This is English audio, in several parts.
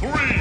Three,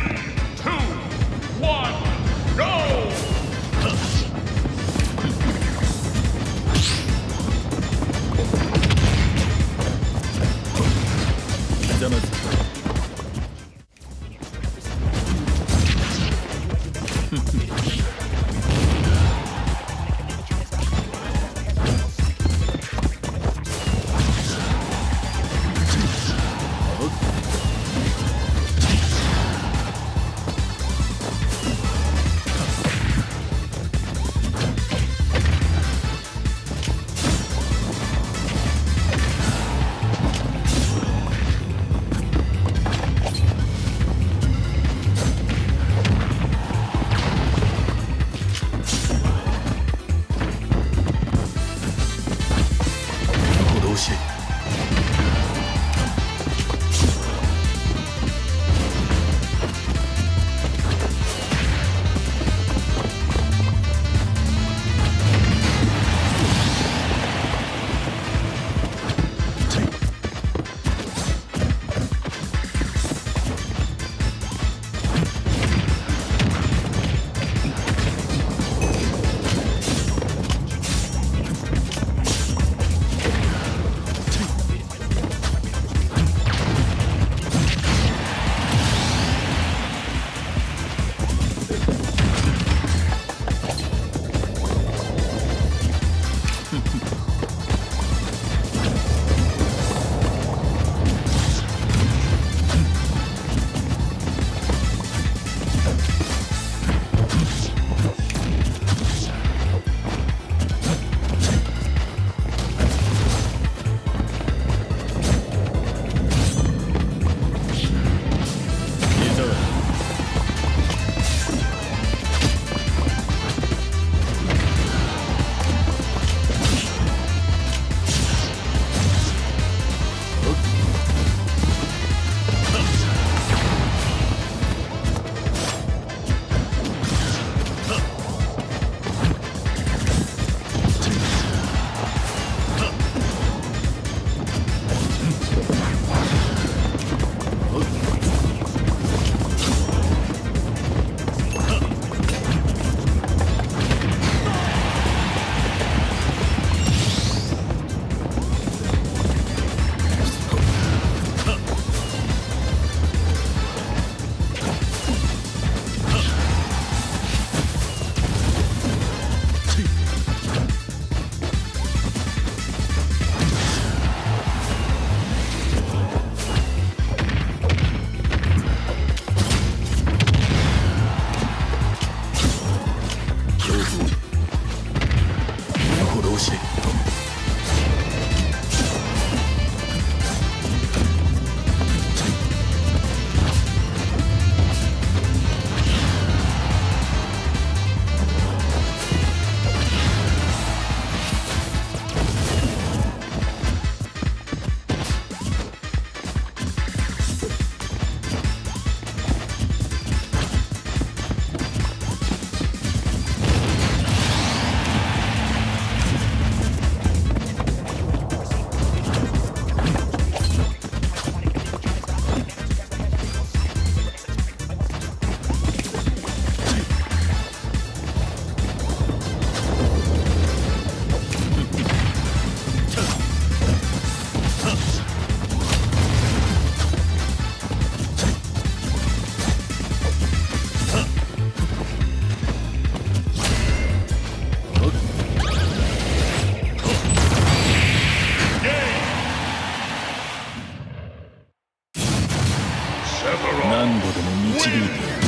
何度でも導いてやる。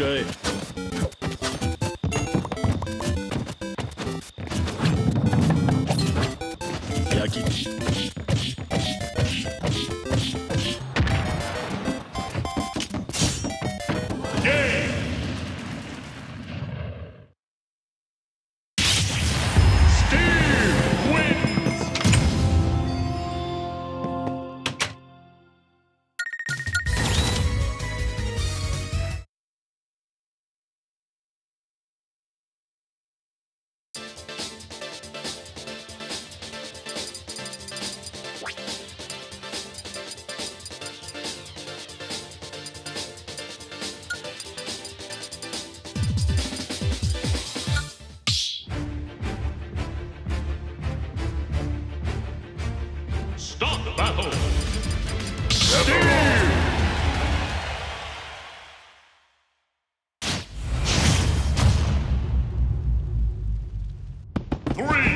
食 Three,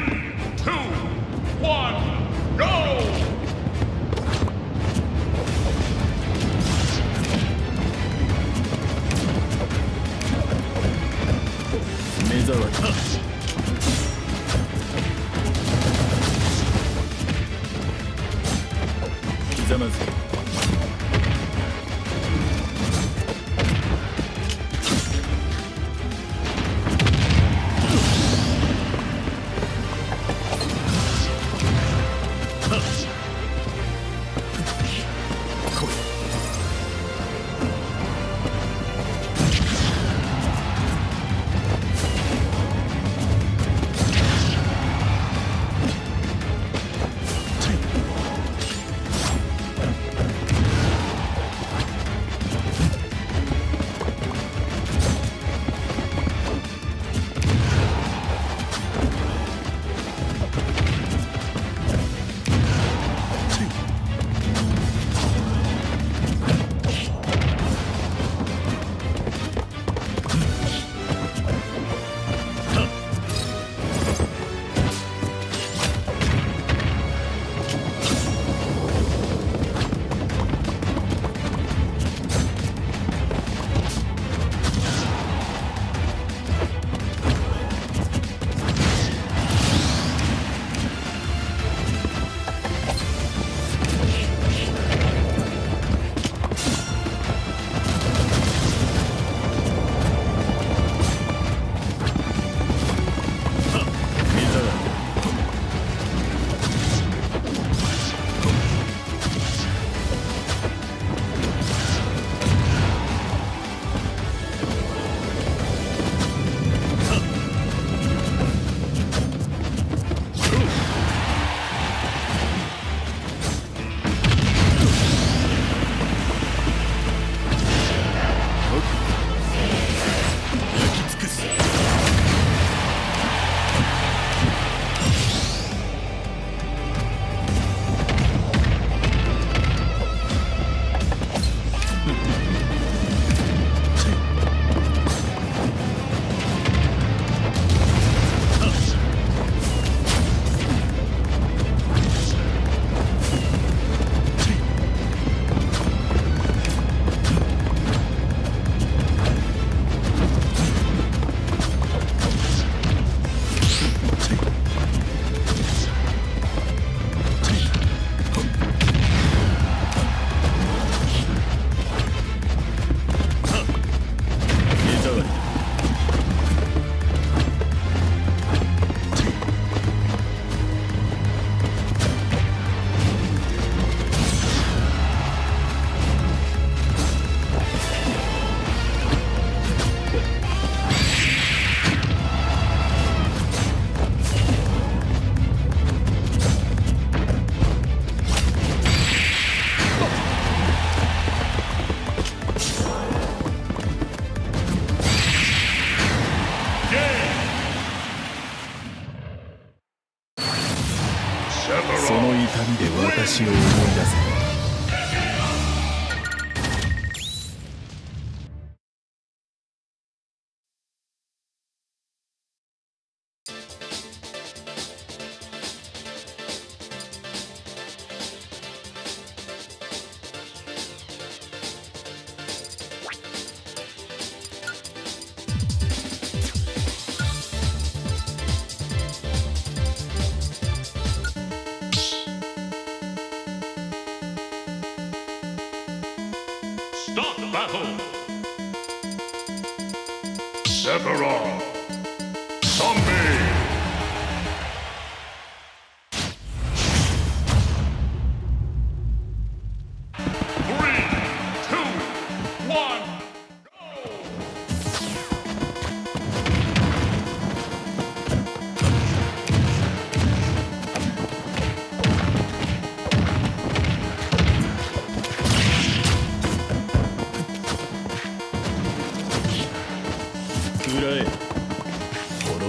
Sephiroth.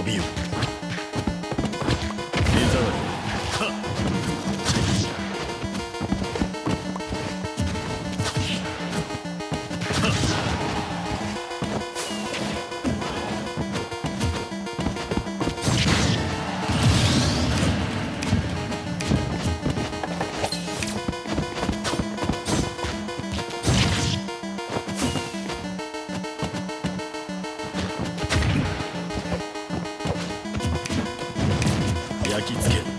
Mobile. 焼き付け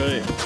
可